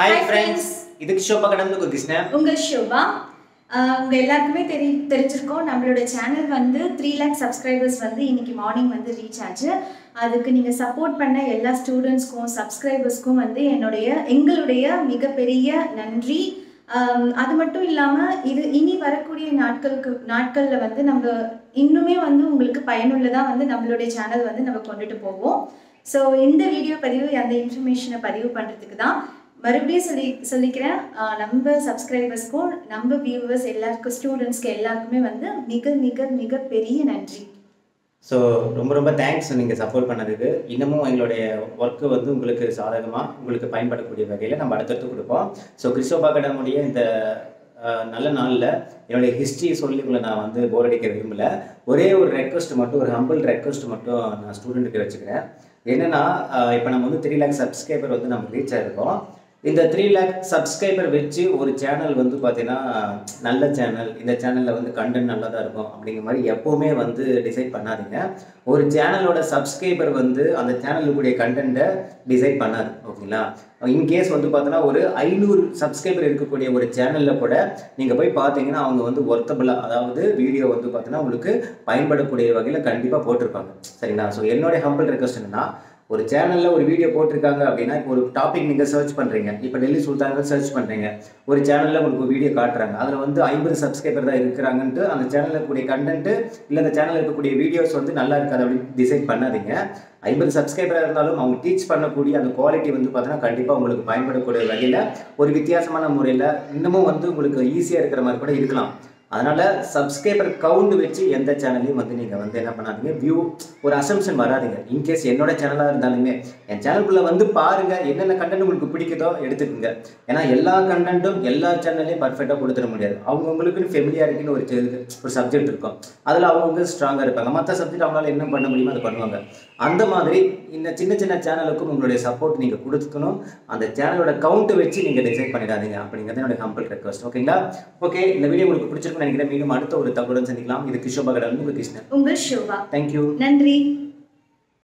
Hi friends இது கிஷோபா கடந்து கிருஷ்ணன் உங்கள் ஷோபா. உங்க எல்லாருக்குமே தெரி தெரிஞ்சிருக்கோம். நம்மளோட சேனல் வந்து த்ரீ லேக் சப்ஸ்கிரைபர்ஸ் வந்து இன்னைக்கு மார்னிங் வந்து ரீச் ஆச்சு. அதுக்கு நீங்கள் சப்போர்ட் பண்ண எல்லா ஸ்டூடெண்ட்ஸ்க்கும் சப்ஸ்கிரைபர்ஸ்க்கும் வந்து என்னுடைய எங்களுடைய மிகப்பெரிய நன்றி. அது மட்டும் இல்லாமல் இது இனி வரக்கூடிய நாட்களுக்கு நாட்களில் வந்து நம்ம இன்னுமே வந்து உங்களுக்கு பயனுள்ளதாக வந்து நம்மளுடைய சேனல் வந்து நம்ம கொண்டுட்டு போவோம். ஸோ இந்த வீடியோ பதிவு அந்த இன்ஃபர்மேஷனை பதிவு பண்ணுறதுக்கு தான் மறுபடியும் சொல்லி சொல்லிக்கிறேன் நம்ம சப்ஸ்கிரைபர்ஸ்க்கும் நம்ம வியூவர்ஸ் எல்லாருக்கும் ஸ்டூடெண்ட்ஸ்க்கு எல்லாருக்குமே வந்து மிக மிக மிக பெரிய நன்றி. ஸோ ரொம்ப ரொம்ப தேங்க்ஸ் நீங்கள் சப்போர்ட் பண்ணதுக்கு. இன்னமும் எங்களுடைய ஒர்க்கு வந்து உங்களுக்கு சாதகமாக உங்களுக்கு பயன்படக்கூடிய வகையில் நம்ம அடுத்தடுத்து கொடுப்போம். ஸோ கிறிஸ்டோபா கடமுடைய இந்த நல்ல நாளில் என்னுடைய ஹிஸ்ட்ரி சொல்லி உங்களை நான் வந்து போர் அடிக்க விரும்பல. ஒரே ஒரு ரெக்வஸ்ட் மட்டும் ஒரு ஹம்பிள் ரெக்வஸ்ட் மட்டும் நான் ஸ்டூடெண்ட்டுக்கு வச்சுக்கிறேன். என்னன்னா இப்போ நம்ம வந்து த்ரீ லேக் சப்ஸ்கிரைபர் வந்து நம்ம ரீச் ஆகிருக்கோம் இந்த த்ரீ லேக் சப்ஸ்கிரைபர் வச்சு ஒரு சேனல் வந்து பார்த்தீங்கன்னா நல்ல சேனல் இந்த சேனலில் வந்து கண்டென்ட் நல்லா தான் இருக்கும் அப்படிங்கிற மாதிரி எப்போவுமே வந்து டிசைட் பண்ணாதீங்க. ஒரு சேனலோட சப்ஸ்கிரைபர் வந்து அந்த சேனலுக்குடைய கண்டென்ட்டை டிசைட் பண்ணாது ஓகேங்களா? இன்கேஸ் வந்து பார்த்தோன்னா ஒரு ஐநூறு சப்ஸ்கிரைபர் இருக்கக்கூடிய ஒரு சேனலில் கூட நீங்கள் போய் பார்த்தீங்கன்னா அவங்க வந்து ஒர்த்தபிளாக அதாவது வீடியோ வந்து பார்த்தீங்கன்னா உங்களுக்கு பயன்படக்கூடிய வகையில் கண்டிப்பாக போட்டிருப்பாங்க. சரிங்களா? ஸோ என்னுடைய ஹம்பிள் ரெக்வஸ்ட் என்னன்னா ஒரு சேனலில் ஒரு வீடியோ போட்டிருக்காங்க அப்படின்னா இப்போ ஒரு டாபிக் நீங்கள் சர்ச் பண்ணுறீங்க இப்போ டெல்லி சுல்தான்கள் சர்ச் பண்ணுறீங்க ஒரு சேனலில் உங்களுக்கு வீடியோ காட்டுறாங்க. அதில் வந்து ஐம்பது சப்ஸ்கிரைபர் தான் இருக்கிறாங்கன்ட்டு அந்த சேனலில் இருக்கக்கூடிய கண்டென்ட்டு இல்லை அந்த சேனலில் இருக்கக்கூடிய வீடியோஸ் வந்து நல்லா இருக்காது அப்படின்னு டிசைட் பண்ணாதீங்க. ஐம்பது சப்ஸ்கிரைபராக இருந்தாலும் அவங்க டீச் பண்ணக்கூடிய அந்த குவாலிட்டி வந்து பார்த்தீங்கன்னா கண்டிப்பாக உங்களுக்கு பயன்படக்கூடிய வகையில் ஒரு வித்தியாசமான முறையில் இன்னமும் வந்து உங்களுக்கு ஈஸியாக இருக்கிற மாதிரி கூட இருக்கலாம். அதனால் சப்ஸ்கிரைபர் கவுண்ட் வச்சு எந்த சேனல்லையும் வந்து நீங்கள் வந்து என்ன பண்ணாதீங்க வியூ ஒரு அசம்ஷன் வராதுங்க. இன்கேஸ் என்னோட சேனலாக இருந்தாலுமே என் சேனலுக்குள்ளே வந்து பாருங்கள் என்னென்ன கண்டென்ட் உங்களுக்கு பிடிக்குதோ எடுத்துக்கோங்க. ஏன்னா எல்லா கண்டென்ட்டும் எல்லா சேனல்லையும் பர்ஃபெக்டாக கொடுத்துட முடியாது. அவங்கவுங்களுக்குன்னு ஃபெமிலியாரிட்டின்னு ஒரு இது ஒரு சப்ஜெக்ட் இருக்கும். அதில் அவங்கவுங்க ஸ்ட்ராங்காக இருப்பாங்க. மற்ற சப்ஜெக்ட் அவங்களால என்ன பண்ண முடியுமோ அதை பண்ணுவாங்க. அந்த மாதிரி இந்த சின்ன சின்ன சேனலுக்கும் உங்களுடைய சப்போர்ட் நீங்கள் கொடுத்துக்கணும். அந்த சேனலோட கவுண்ட்டை வச்சு நீங்கள் டிசைட் பண்ணிடாதீங்க. அப்படிங்கிறது என்னோட ஹம்பிள் ரெக்வஸ்ட் ஓகேங்களா ஓகே இந்த வீடியோ உங்களுக்கு பிடிச்சிருக்குன்னு நினைக்கிறேன். மீண்டும் அடுத்த ஒரு தகவலுடன் சந்திக்கலாம். இது கிஷோபா கடல் உங்கள் கிருஷ்ணன். உங்கள் ஷோபா. தேங்க்யூ நன்றி.